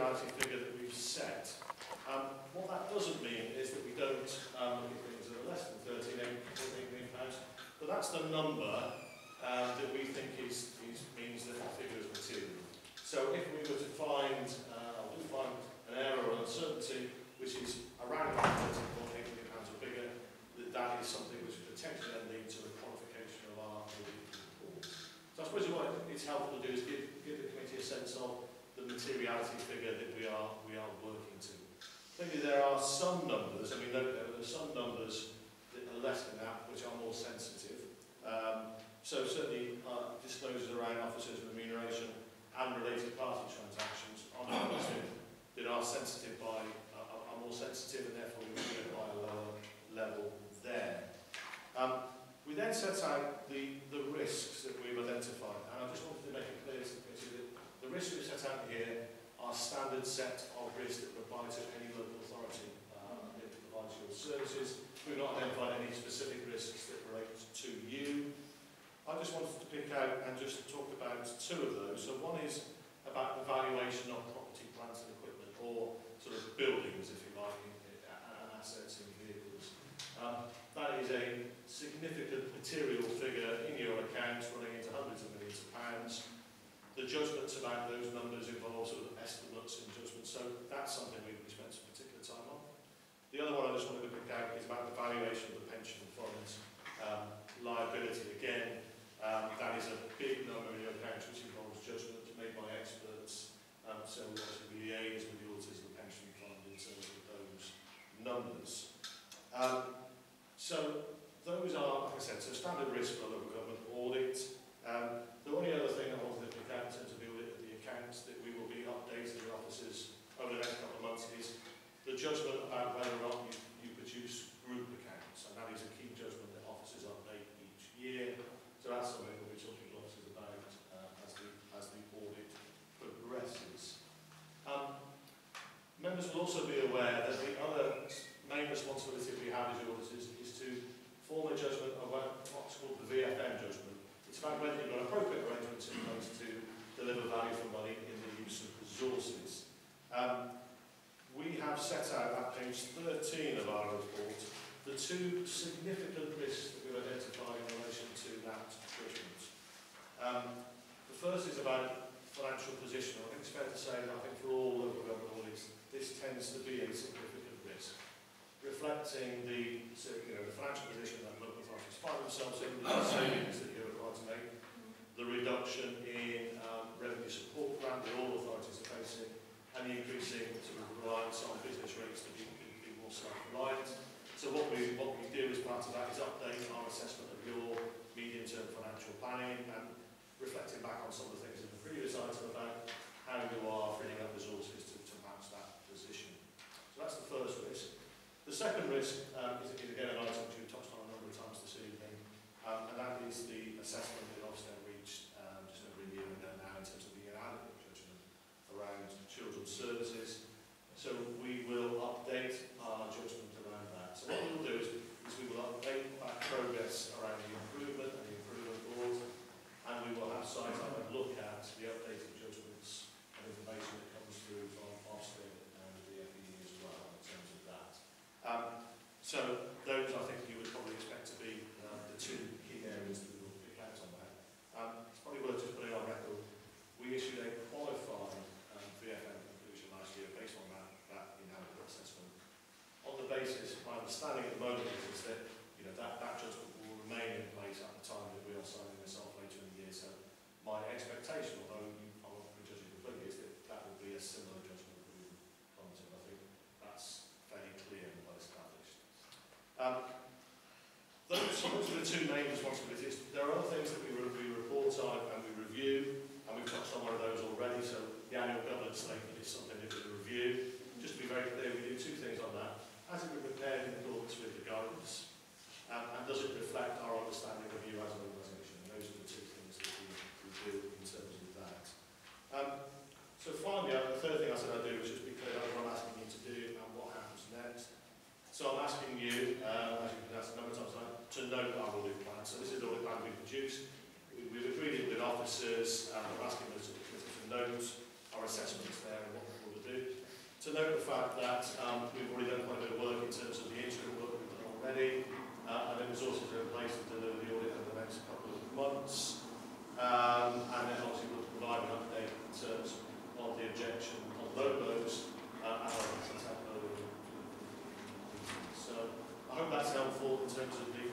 materiality figure that we've set. Um, what that doesn't mean is that we don't um, look at things that are less than 13 million pounds, but that's the number um, that we think is, is means that the figure is material. So if we were to find, uh, do find an error or uncertainty which is around about 13.8 million pounds or bigger, that that is something which potentially then lead to a qualification of our report. So I suppose what it's helpful to do is give, give the committee a sense of the materiality figure that we are we are working to. Clearly there are some numbers, I mean there, there are some numbers that are less than that which are more sensitive. Um, so certainly uh, disclosures around officers' remuneration and related party transactions are numbers that are sensitive by are more sensitive and therefore we will go by a lower level there. Um, we then set out the, the risks that we've identified and I just wanted to make it clear to the risks we've set out here are standard set of risks that apply to any local authority uh, that provides your services. We've not identified any specific risks that relate to you. I just wanted to pick out and just talk about two of those. So one is about the valuation of property, plants and equipment or sort of buildings, if you like, and assets and vehicles. Um, that is a significant material figure in your accounts running into hundreds of millions of pounds. The judgments about those numbers involve sort of estimates and judgments, so that's something we, we spent some particular time on. The other one I just wanted to pick out is about the valuation of the pension funds um, liability. Again, um, that is a big number in your accounts which involves judgments made by experts. Um, so we obviously liaise with the auditors of the pension fund in terms of those numbers. Um, so those are, like I said, so standard risk for a local government audit. Um, the only other thing I wanted to pick out in terms of the audit of the accounts that we will be updating the officers over is the judgment about whether or not you, you produce group accounts. And that is a key judgment that officers update each year. So that's something we'll be talking officers about uh, as, the, as the audit progresses. Um, members will also be aware that the other main responsibility we have as auditors is to form a judgment of what's called the VFM judgment. It's about whether you've got appropriate arrangements in place to deliver value for money in the use of resources. Um, we have set out at page 13 of our report the two significant risks that we've identified in relation to that judgment. Um, the first is about financial position. I think it's fair to say that I think for all local government audits, this tends to be a significant risk, reflecting the, you know, the financial position that local authorities find themselves in, the savings that you're required to make, the reduction in um, revenue support grant that all authorities are facing, and the increasing sort of reliance on business rates to be, be more self-reliant. So what we, what we do as part of that is update our assessment of your medium-term financial planning and reflecting back on some of the things in the previous item about how you are freeing up resources to, to match that position. So that's the first risk. The second risk um, is, is again an item which we've touched on a number of times this evening, um, and that is the assessment that Ofsted reached um, just over a year ago now in terms of the inadequate judgment around children's services. So we will update our judgment around that. So what we'll do is, is we will update our progress around the improvement and the improvement board, and we will have sight up and look at the updated judgments and information that comes through from Ofsted Um, so those I think you would probably expect to be uh, the two key areas that we will pick out on that. Um, it's probably worth just putting on record, we issued a qualified um, VFM conclusion last year based on that, that inadequate assessment. On the basis, my understanding at the moment is, is that you know, that, that judgment will remain in place at the time that we are signing this off later in the year. So my expectation, although you, I won't prejudge it completely, is that that will be a similar judgment that we will come to. I think that's fairly clear and well established. Um, those, those are the two main responsibilities. There are other things that we, re we report on and we review, and we've touched on one of those already, so the annual governance statement is something that we review. Just to be very clear, we do two things on that. Has it been prepared in accordance with the guidance? Um, and does it reflect our understanding of you as an organisation? Those are the two things that we, we do in terms of that. Um, so finally, uh, the third thing I said I'd do was just be clear about what I'm asking you to do and what happens next. So I'm asking you, um, as you've been a number of times tonight, to note our audit plan. So this is the audit plan we produced. We, we've agreed it with officers and we're asking them to, to note there and what we to do. To note the fact that um, we've already done quite a bit of work in terms of the interim work we've done already, uh, and the resources are in place to deliver the audit over the next couple of months. Um, and then obviously we'll provide an update in terms of the objection on LOBOs uh, and So I hope that's helpful in terms of the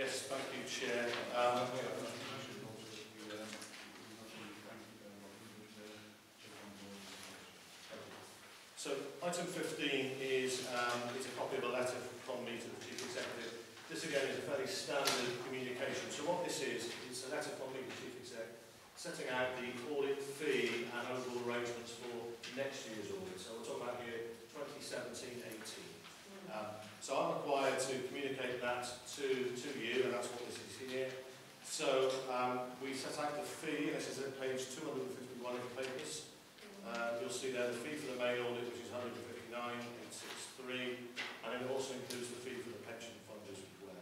Chair. Um, So item 15 is, um, is a copy of a letter from me to the Chief Executive. This again is a fairly standard communication. So what this is, it's a letter from me to the Chief Exec setting out the audit fee and overall arrangements for next year's audit. So we're talking about here 2017-18. Um, so I'm required to communicate that to, to you, and that's what this is here. So um, we set out the fee, this is at page 251 of the papers. Uh, you'll see there the fee for the main audit, which is 159,863, and it also includes the fee for the pension fund as well.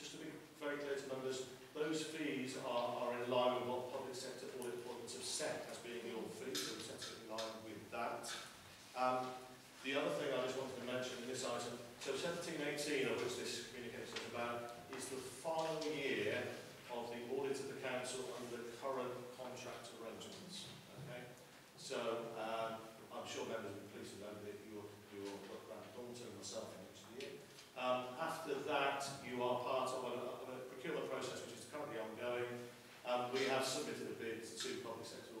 Just to be very clear to members, those fees are, are in line with what public sector audit appointments have set as being your fee, so we set it in line with that. Um, the other thing I just wanted to mention in this item, so 1718, of which this about, is the final year of the audit of the council under current contract arrangements. Okay? So um, I'm sure members will be pleased to know that you're, you're Thornton and myself next year. Um, after that, you are part of a, a procurement process which is currently ongoing. Um, we have submitted a bid to Public Sector